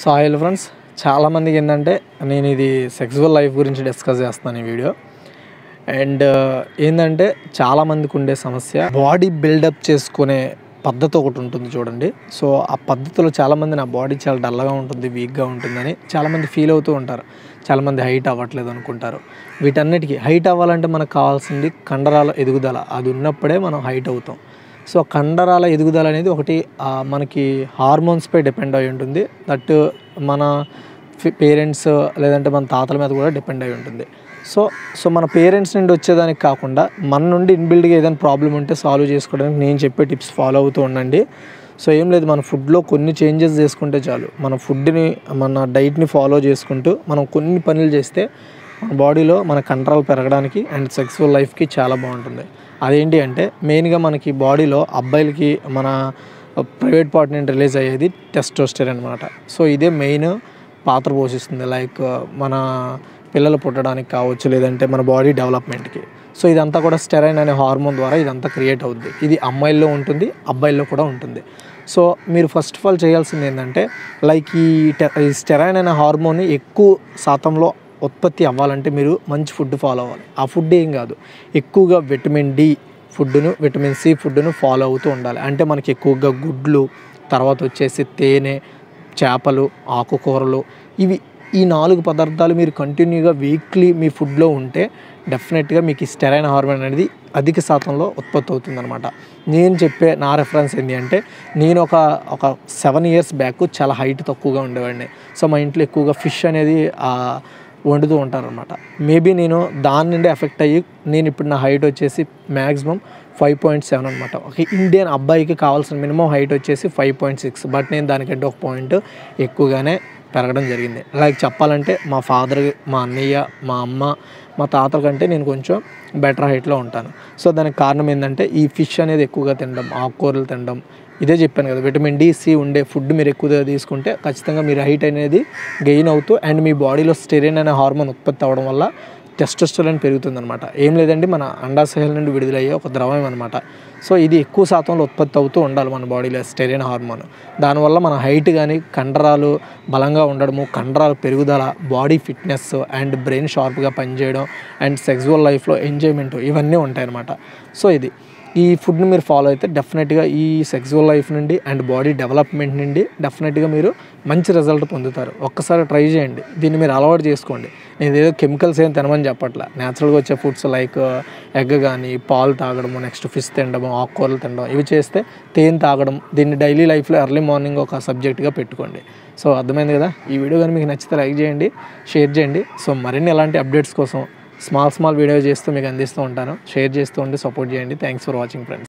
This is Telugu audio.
సో ఆయిల్ ఫ్రెండ్స్ చాలామందికి ఏంటంటే నేను ఇది సెక్సువల్ లైఫ్ గురించి డిస్కస్ చేస్తాను ఈ వీడియో అండ్ uh, ఏంటంటే చాలామందికి ఉండే సమస్య బాడీ బిల్డప్ చేసుకునే పద్ధతి ఒకటి ఉంటుంది చూడండి. సో ఆ పద్ధతిలో చాలామంది నా బాడీ చాలా డల్గా ఉంటుంది వీక్గా ఉంటుందని చాలామంది ఫీల్ అవుతూ ఉంటారు. చాలామంది హైట్ అవ్వట్లేదు అనుకుంటారు. వీటన్నిటికీ హైట్ అవ్వాలంటే మనకు కావాల్సింది కండరాల ఎదుగుదల. అది ఉన్నప్పుడే మనం హైట్ అవుతాం. సో కండరాల ఎదుగుదల అనేది ఒకటి మనకి హార్మోన్స్పై డిపెండ్ అయి ఉంటుంది. దట్ మన పేరెంట్స్ లేదంటే మన తాతల మీద కూడా డిపెండ్ అయి ఉంటుంది. సో సో మన పేరెంట్స్ నుండి వచ్చేదానికి కాకుండా మన నుండి ఇన్బిల్డ్గా ఏదైనా ప్రాబ్లం ఉంటే సాల్వ్ చేసుకోవడానికి నేను చెప్పే టిప్స్ ఫాలో అవుతూ ఉండండి. సో ఏం లేదు మన ఫుడ్లో కొన్ని చేంజెస్ చేసుకుంటే చాలు. మన ఫుడ్ని మన డైట్ని ఫాలో చేసుకుంటూ మనం కొన్ని పనులు చేస్తే మన బాడీలో మన కంట్రోల్ పెరగడానికి అండ్ సెక్సువల్ లైఫ్కి చాలా బాగుంటుంది. అదేంటి అంటే మెయిన్గా మనకి బాడీలో అబ్బాయిలకి మన ప్రైవేట్ పార్ట్ నుండి రిలీజ్ అయ్యేది టెస్టోస్టర్ అనమాట సో ఇదే మెయిన్ పాత్ర పోషిస్తుంది. లైక్ మన పిల్లలు పుట్టడానికి కావచ్చు లేదంటే మన బాడీ డెవలప్మెంట్కి సో ఇదంతా కూడా స్టెరైన్ అనే హార్మోన్ ద్వారా ఇదంతా క్రియేట్ అవుద్ది. ఇది అమ్మాయిల్లో ఉంటుంది అబ్బాయిల్లో కూడా ఉంటుంది. సో మీరు ఫస్ట్ ఆఫ్ ఆల్ చేయాల్సింది ఏంటంటే లైక్ ఈ టె- ఈ స్టెరైన్ అనే హార్మోన్ ఎక్కువ శాతంలో ఉత్పత్తి అవ్వాలంటే మీరు మంచి ఫుడ్ ఫాలో అవ్వాలి. ఆ ఫుడ్ ఏం కాదు. ఎక్కువగా విటమిన్ డి ఫుడ్ను విటమిన్ సి ఫుడ్ను ఫాలో అవుతూ ఉండాలి. అంటే మనకి ఎక్కువగా గుడ్లు తర్వాత వచ్చేసి తేనె చేపలు ఆకుకూరలు ఇవి ఈ నాలుగు పదార్థాలు మీరు కంటిన్యూగా వీక్లీ మీ ఫుడ్లో ఉంటే డెఫినెట్గా మీకు ఈ స్టెరైన్ హార్మోన్ అనేది అధిక శాతంలో ఉత్పత్తి అవుతుందన్నమాట. నేను చెప్పే నా రెఫరెన్స్ ఏంటి అంటే నేను ఒక ఒక సెవెన్ ఇయర్స్ బ్యాక్ చాలా హైట్ తక్కువగా ఉండేవాడిని. సో మా ఇంట్లో ఎక్కువగా ఫిష్ అనేది వండుతూ ఉంటారనమాట మేబీ నేను దాని నుండి ఎఫెక్ట్ అయ్యి నేను ఇప్పుడు నా హైట్ వచ్చేసి మ్యాక్సిమం ఫైవ్ పాయింట్ సెవెన్ అనమాట ఒక ఇండియన్ అబ్బాయికి కావాల్సిన మినిమం హైట్ వచ్చేసి ఫైవ్ పాయింట్ సిక్స్ బట్ నేను దానికంటే ఒక పాయింట్ ఎక్కువగానే పెరగడం జరిగింది. లైక్ చెప్పాలంటే మా ఫాదర్ మా అన్నయ్య మా అమ్మ మా తాతల కంటే నేను కొంచెం బెటర్ హైట్లో ఉంటాను. సో దానికి కారణం ఏంటంటే ఈ ఫిష్ అనేది ఎక్కువగా తినడం ఆకుకూరలు తినడం. ఇదే చెప్పాను కదా విటమిన్ డి సి ఉండే ఫుడ్ మీరు ఎక్కువగా తీసుకుంటే ఖచ్చితంగా మీరు హైట్ అనేది గెయిన్ అవుతూ అండ్ మీ బాడీలో స్టెరిన్ అనే హార్మోన్ ఉత్పత్తి అవ్వడం వల్ల టెస్టెస్లో పెరుగుతుంది అనమాట ఏం లేదండి మన అండాశయాల నుండి విడుదలయ్యే ఒక ద్రవం అనమాట సో ఇది ఎక్కువ శాతంలో ఉత్పత్తి అవుతూ ఉండాలి మన బాడీలో స్టెరిన్ హార్మోన్. దానివల్ల మన హైట్ కానీ కండరాలు బలంగా ఉండడము కండరాలు పెరుగుదల బాడీ ఫిట్నెస్ అండ్ బ్రెయిన్ షార్ప్గా పనిచేయడం అండ్ సెక్సువల్ లైఫ్లో ఎంజాయ్మెంట్ ఇవన్నీ ఉంటాయన్నమాట. సో ఇది. ఈ ఫుడ్ని మీరు ఫాలో అయితే డెఫినెట్గా ఈ సెక్సువల్ లైఫ్ నుండి అండ్ బాడీ డెవలప్మెంట్ నుండి డెఫినెట్గా మీరు మంచి రిజల్ట్ పొందుతారు. ఒక్కసారి ట్రై చేయండి. దీన్ని మీరు అలవాటు చేసుకోండి. నేను ఏదో కెమికల్స్ ఏం తినమని చెప్పట్లా. న్యాచురల్గా వచ్చే ఫుడ్స్ లైక్ ఎగ్ కానీ పాలు తాగడము నెక్స్ట్ ఫిష్ తినడము ఆకుకూరలు తినడం ఇవి చేస్తే తేనె తాగడం దీన్ని డైలీ లైఫ్లో ఎర్లీ మార్నింగ్ ఒక సబ్జెక్ట్గా పెట్టుకోండి. సో అర్థమైంది కదా? ఈ వీడియో కానీ మీకు నచ్చితే లైక్ చేయండి షేర్ చేయండి. సో మరిన్ని ఎలాంటి అప్డేట్స్ కోసం స్మాల్ స్మాల్ వీడియో చేస్తూ మీకు అందిస్తూ ఉంటాను. షేర్ చేస్తూ ఉండి సపోర్ట్ చేయండి. Thanks for watching friends